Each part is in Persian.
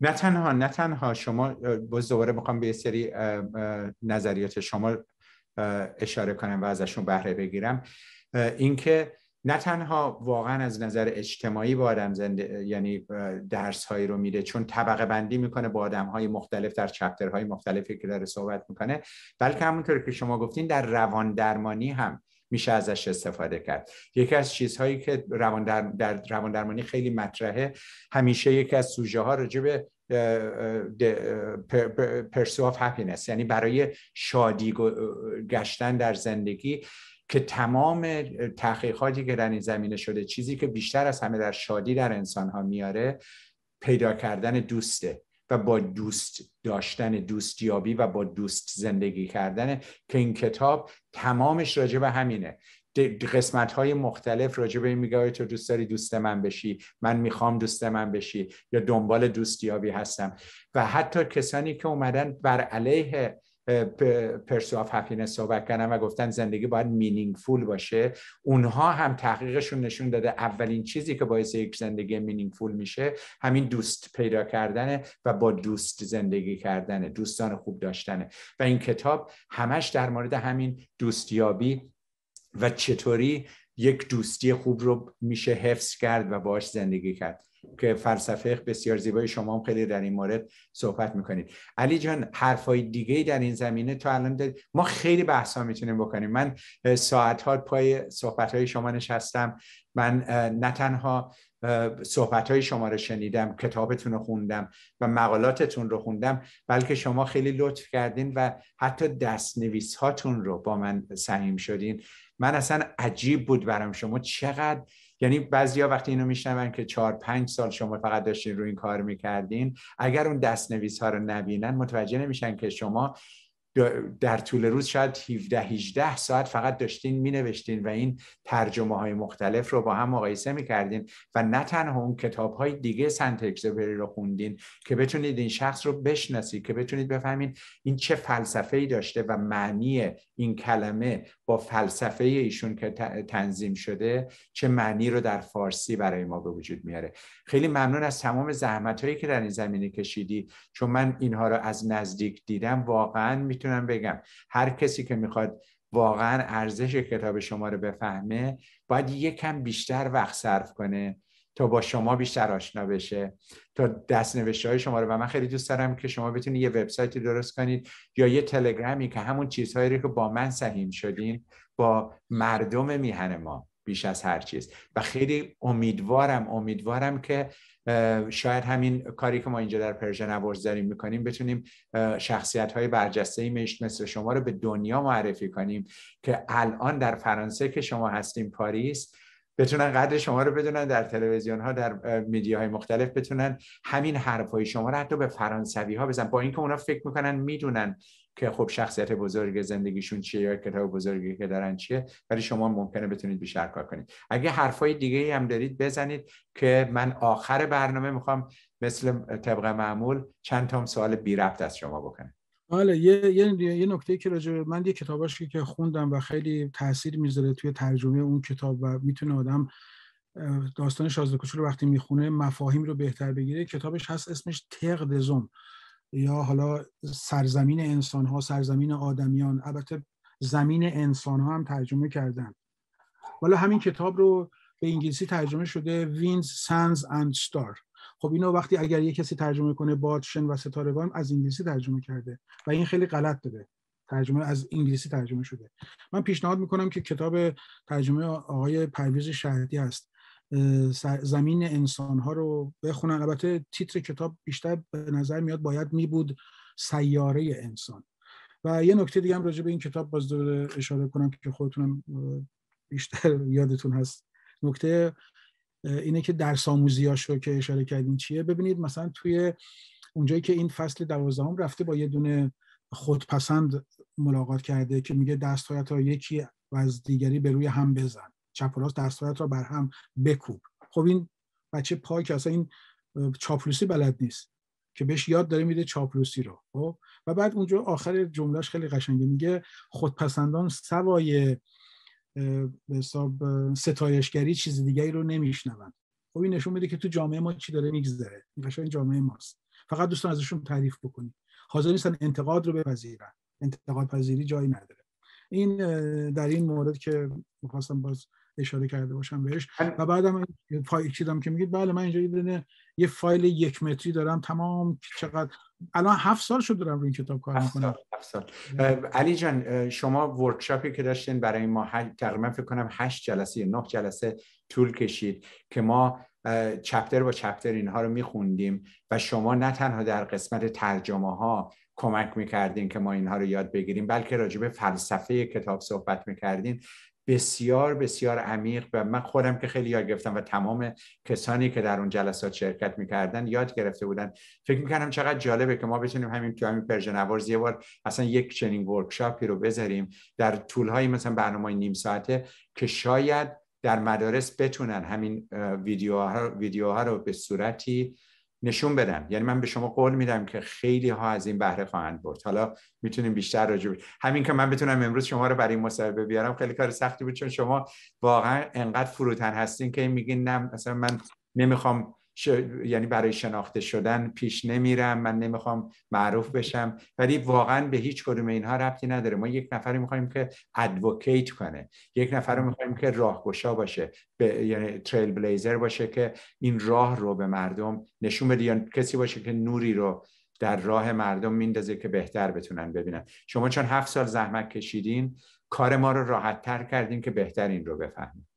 نه تنها نه تنها شما باز دوباره می‌خوام به سری نظریات شما اشاره کنم و ازشون بهره بگیرم. اینکه نه تنها واقعا از نظر اجتماعی با آدم زنده یعنی درس هایی رو میده چون طبقه بندی می‌کنه با آدم های مختلف در چپتر های مختلفی که داره صحبت می‌کنه بلکه همونطور که شما گفتین در روان درمانی هم میشه ازش استفاده کرد. یکی از چیزهایی که روان در, در روان درمانی خیلی مطرحه همیشه یکی از سوژه ها راجع به pursuit of happiness یعنی برای شادی گشتن در زندگی که تمام تحقیقاتی که در این زمینه شده چیزی که بیشتر از همه در شادی در انسان ها میاره پیدا کردن دوسته. و با دوست داشتن دوستیابی و با دوست زندگی کردن. که این کتاب تمامش راجع به همینه. قسمت های مختلف راجع به این میگه تو دوست داری دوست من بشی من می‌خوام دوست من بشی یا دنبال دوستیابی هستم. و حتی کسانی که اومدن بر علیه pursuit of happiness صحبت کردن و گفتن زندگی باید meaningful باشه. اونها هم تحقیقشون نشون داده اولین چیزی که باعث یک زندگی meaningful میشه همین دوست پیدا کردنه و با دوست زندگی کردنه دوستان خوب داشتنه و این کتاب همش در مورد همین دوستیابی و چطوری یک دوستی خوب رو میشه حفظ کرد و باش زندگی کرد. که فلسفه بسیار زیبای شما هم خیلی در این مورد صحبت می‌کنید. علی جان حرفای دیگه در این زمینه تو الان دارید ما خیلی بحث ها می‌تونیم بکنیم. من ساعت ها پای صحبت های شما نشستم. من نه تنها صحبت های شما رو شنیدم کتابتون رو خوندم و مقالاتتون رو خوندم بلکه شما خیلی لطف کردین و حتی دست نویس هاتون رو با من سهیم شدین. من اصلا عجیب بود برام. شما چقدر یعنی بعضیا وقتی اینو میشنون که چهار پنج سال شما فقط داشتین روی این کار می‌کردین اگر اون دست نویس ها رو نبینن متوجه نمیشن که شما در طول روز شاید 17 18 ساعت فقط داشتین می نوشتین و این ترجمه های مختلف رو با هم مقایسه می کردین و نه تنها اون کتاب های دیگه سنت اکزوپری رو خوندین که بتونید این شخص رو بشناسید که بتونید بفهمید این چه فلسفه ای داشته و معنی این کلمه با فلسفه ایشون که تنظیم شده چه معنی رو در فارسی برای ما به وجود میاره. خیلی ممنون از تمام زحمت هایی که در این زمینه کشیدی چون من اینها رو از نزدیک دیدم واقعا می‌تونم بگم. هر کسی که می‌خواد واقعا ارزش کتاب شما رو بفهمه باید یکم بیشتر وقت صرف کنه تا با شما بیشتر آشنا بشه تا دست نوشته های شما رو. و من خیلی دوست دارم که شما بتونید یه وبسایتی درست کنید یا یه تلگرامی که همون چیزهایی رو که با من سهیم شدین با مردم میهن ما بیش از هر چیز. و خیلی امیدوارم امیدوارم که شاید همین کاری که ما اینجا در پرژن ابرز داریم می‌کنیم بتونیم شخصیت های برجسته مثل شما رو به دنیا معرفی کنیم که الان در فرانسه که شما هستیم پاریس بتونن قدر شما رو بدونن در تلویزیون ها در میدیاهای مختلف بتونن همین حرفای شما رو حتی به فرانسوی ها بزن با اینکه اونا فکر می‌کنن می‌دونن که خب شخصیت بزرگ زندگیشون چیه یا کتاب بزرگی که دارن چیه ولی شما ممکنه بتونید بیشتر کار کنید. اگه حرفای دیگه هم دارید بزنید که من آخر برنامه می‌خوام مثل طبق معمول چند تا سوال بی ربط از شما بکنم. بله یه یه, یه نکته که راجع من یه کتاباش که خوندم و خیلی تاثیر می‌ذاره توی ترجمه اون کتاب و می‌تونه آدم داستان شازده کوچولو وقتی می‌خونه مفاهیم رو بهتر بگیره کتابش هست اسمش تق دزوم یا حالا سرزمین انسان ها سرزمین آدمیان. البته زمین انسان ها هم ترجمه کردن. حالا همین کتاب رو به انگلیسی ترجمه شده وینز سانز اند ستار خب اینو وقتی اگر یه کسی ترجمه کنه بادشن و ستارگان از انگلیسی ترجمه کرده. و این خیلی غلط داره ترجمه از انگلیسی ترجمه شده. من پیشنهاد می‌کنم که کتاب ترجمه آقای پرویز شهدی است زمین انسان ها رو بخونن. البته تیتر کتاب بیشتر به نظر میاد باید می بود سیاره انسان. و یه نکته دیگه هم راجع به این کتاب باز اشاره کنم که خودتونم بیشتر یادتون هست. نکته اینه که در رو که اشاره کردین چیه؟ ببینید مثلا توی اونجایی که این فصل دوازدهم رفته با یه دونه خودپسند ملاقات کرده که میگه دستهایت را یکی و از دیگری به روی هم بزن. چپ و راست دستهایت را بر هم بکوب. خب این بچه پاک اصلا این چاپلوسی بلد نیست که بهش یاد داره میده چاپلوسی رو. خب؟ و بعد اونجا آخر جملهش خیلی قشنگه میگه خودپسندان سوای حساب ستایشگری چیز دیگری رو نمیشنوند خب این نشون میده که تو جامعه ما چی داره میگذره. این جامعه ماست. فقط دوستان ازشون تعریف بکنی حاضر نیستن انتقاد رو بپذیرن. انتقاد پذیری جایی نداره. این در این مورد که می‌خواستم باز اشاره کرده باشم بهش. و بعدم فایل چیدم که میگید بله من اینجا یه یه فایل یک متری دارم تمام چقدر الان هفت سال شد دارم روی این کتاب کار می‌کنم. هفت سال. علی جان شما ورکشاپی که داشتین برای ما تقریبا فکر کنم هشت جلسه یا نه جلسه طول کشید که ما چپتر با چپتر اینها رو میخوندیم و شما نه تنها در قسمت ترجمه ها کمک می‌کردین که ما اینها رو یاد بگیریم بلکه راجب فلسفه کتاب صحبت می‌کردین. بسیار بسیار عمیق و من خودم که خیلی یاد گرفتم و تمام کسانی که در اون جلسات شرکت می‌کردن یاد گرفته بودن. فکر می‌کردم چقدر جالبه که ما بتونیم همین تو همین Persian Hours یه بار اصلا یک چنین workshop ی رو بذاریم در طولهای مثلا برنامه نیم ساعته که شاید در مدارس بتونن همین ویدیوها رو به صورتی نشون بدن یعنی من به شما قول میدم که خیلی ها از این بهره خواهند برد. حالا می‌تونیم بیشتر راجع همین که من بتونم امروز شما رو برای این مصاحبه بیارم خیلی کار سختی بود چون شما واقعا انقدر فروتن هستین که میگین نه مثلا من نمی‌خوام یعنی برای شناخته شدن پیش نمیرم من نمی‌خوام معروف بشم. ولی واقعا به هیچ کدوم اینها ربطی نداره. ما یک نفری می‌خوایم که ادوکیت کنه. یک نفر رو می‌خوایم که راهگشا باشه. یعنی تریل بلیزر باشه که این راه رو به مردم نشون بده یا کسی باشه که نوری رو در راه مردم میندازه که بهتر بتونن ببینن. شما چون هفت سال زحمت کشیدین کار ما رو راحت تر کردین که بهتر این رو بفهمیم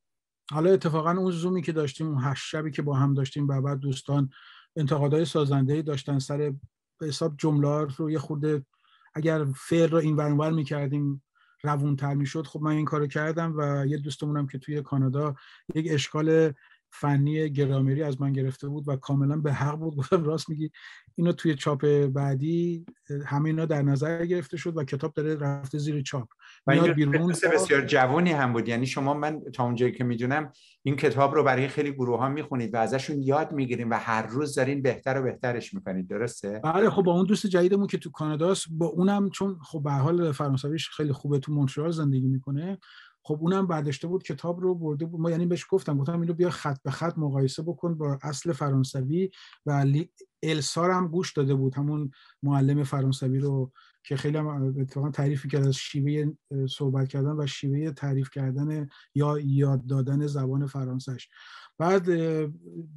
حالا اتفاقا اون زومی که داشتیم اون هشت شبی که با هم داشتیم و بعد دوستان انتقادهای سازنده داشتن سر به حساب جمله رو یه خورده اگر فعل رو این ورانور می‌کردیم روونتر می‌شد خب من این کارو کردم و یه دوستمونم که توی کانادا یک اشکال فنی گرامری از من گرفته بود و کاملا به حق بود. گفتم راست میگی اینو توی چاپ بعدی همه اینا در نظر گرفته شد و کتاب داره رفته زیر چاپ. و این بیرون بسیار جوانی هم بود. یعنی شما من تا اونجایی که می‌دونم این کتاب رو برای خیلی گروه ها می‌خونید و ازشون یاد می‌گیریم و هر روز دارین بهتر و بهترش می‌کنید. درسته؟ بله خب با اون دوست جدیدمون که تو کاناداست با اونم چون خب به حال فرانسویش خیلی خوبه تو مونترال زندگی می‌کنه. خب اونم برداشته بود کتاب رو برده بود. ما یعنی بهش گفتم گفتم اینو بیا خط به خط مقایسه بکن با اصل فرانسوی و السار هم گوش داده بود همون معلم فرانسوی رو که خیلی هم اتفاقا تعریفی کرد از شیوه صحبت کردن و شیوه تعریف کردن یا یاد دادن زبان فرانسش بعد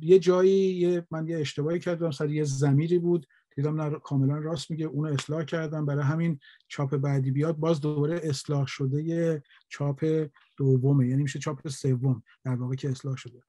یه جایی من یه اشتباهی کردم سر یه زمیری بود دیدم نه کاملا راست میگه. اونو اصلاح کردم برای همین چاپ بعدی بیاد باز دوباره اصلاح شده چاپ دومه. یعنی میشه چاپ سوم در واقع که اصلاح شده.